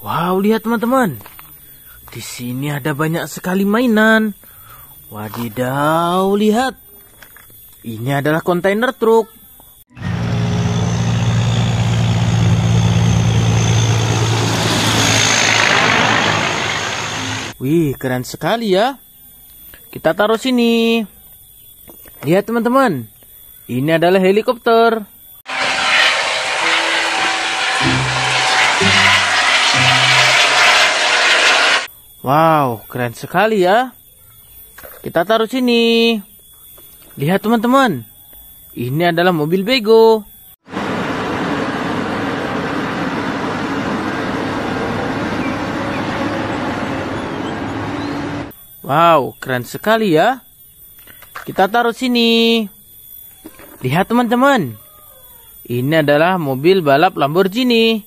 Wow, lihat teman-teman. Di sini ada banyak sekali mainan. Wadidaw, lihat. Ini adalah kontainer truk. Wih, keren sekali ya. Kita taruh sini. Lihat teman-teman. Ini adalah helikopter. Wow, keren sekali ya. Kita taruh sini. Lihat teman-teman. Ini adalah mobil bego. Wow, keren sekali ya. Kita taruh sini. Lihat teman-teman. Ini adalah mobil balap Lamborghini.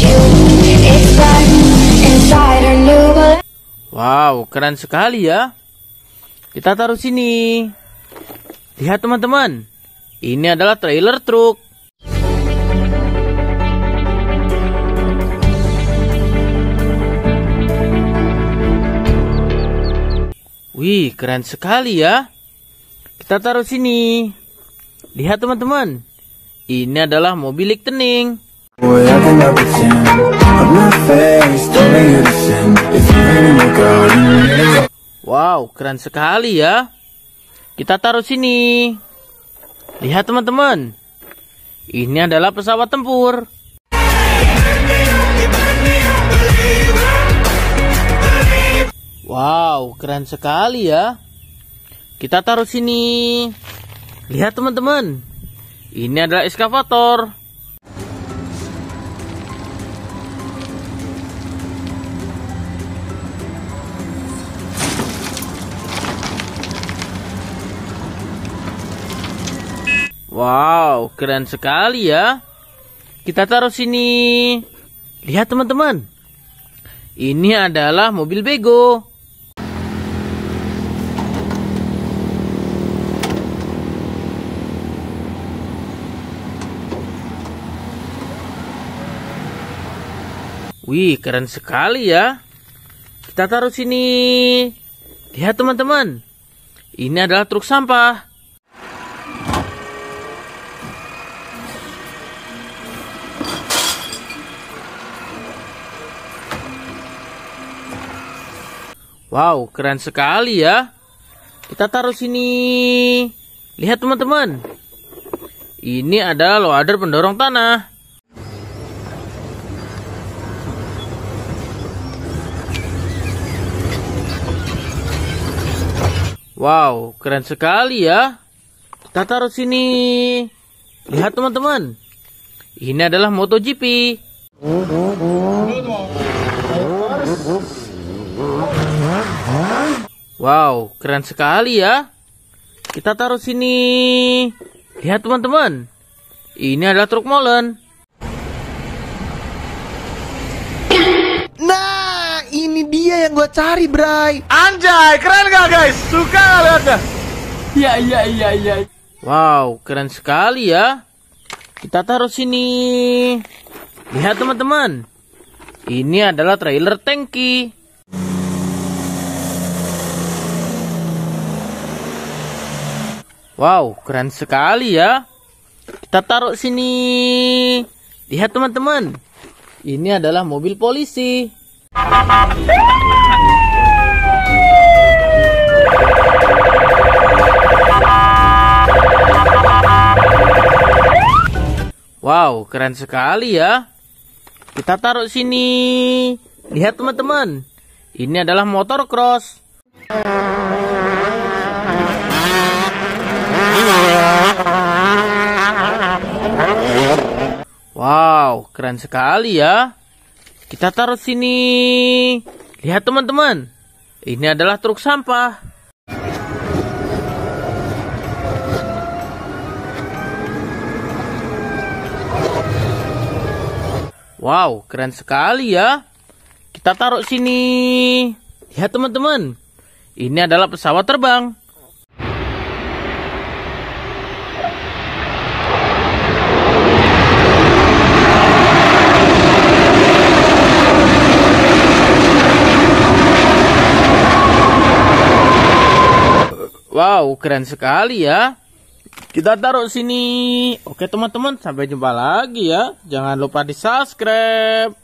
You Wow, keren sekali ya. Kita taruh sini. Lihat teman-teman. Ini adalah trailer truk. Wih, keren sekali ya. Kita taruh sini. Lihat teman-teman. Ini adalah mobil Lightning. Wow, keren sekali ya. Kita taruh sini. Lihat teman-teman. Ini adalah pesawat tempur. Wow, keren sekali ya. Kita taruh sini. Lihat teman-teman. Ini adalah eskavator. Wow, keren sekali ya. Kita taruh sini. Lihat teman-teman. Ini adalah mobil bego. Wih, keren sekali ya. Kita taruh sini. Lihat teman-teman. Ini adalah truk sampah. Wow, keren sekali ya. Kita taruh sini. Lihat teman-teman. Ini ada loader pendorong tanah. Wow, keren sekali ya. Kita taruh sini. Lihat teman-teman. Ini adalah MotoGP. Wow, keren sekali ya. Kita taruh sini. Lihat teman-teman. Ini adalah truk molen. Nah, ini dia yang gue cari, Bray. Anjay, keren gak guys? Suka gak liatnya? Ya, ya, ya, ya. Wow, keren sekali ya. Kita taruh sini. Lihat teman-teman. Ini adalah trailer tangki. Wow, keren sekali ya. Kita taruh sini. Lihat teman-teman. Ini adalah mobil polisi. Wow, keren sekali ya. Kita taruh sini. Lihat teman-teman. Ini adalah motor cross. Wow, keren sekali ya. Kita taruh sini. Lihat teman-teman. Ini adalah truk sampah. Wow, keren sekali ya. Kita taruh sini. Lihat teman-teman. Ini adalah pesawat terbang. Wow, keren sekali ya. Kita taruh sini. Oke teman-teman, sampai jumpa lagi ya. Jangan lupa di subscribe.